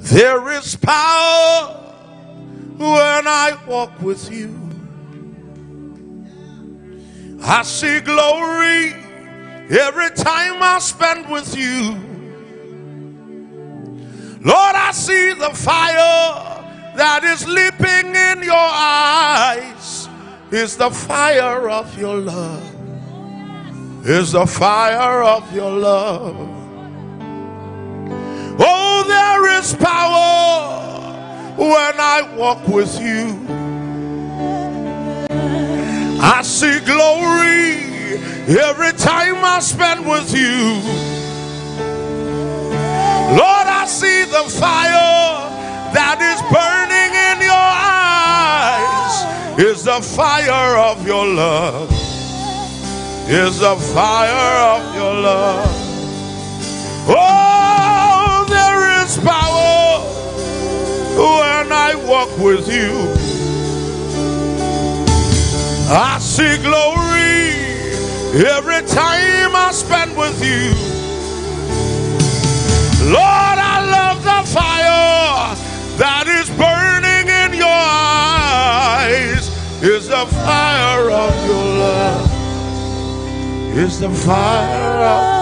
There is power when I walk with you. I see glory every time I spend with you. Lord, I see the fire that is leaping in your eyes. Is the fire of your love. Is the fire of your love. I walk with you. I see glory every time I spend with you. Lord, I see the fire that is burning in your eyes. Is the fire of your love. Is the fire of walk with you. I see glory every time I spend with you. Lord, I love the fire that is burning in your eyes. Is the fire of your love. Is the fire of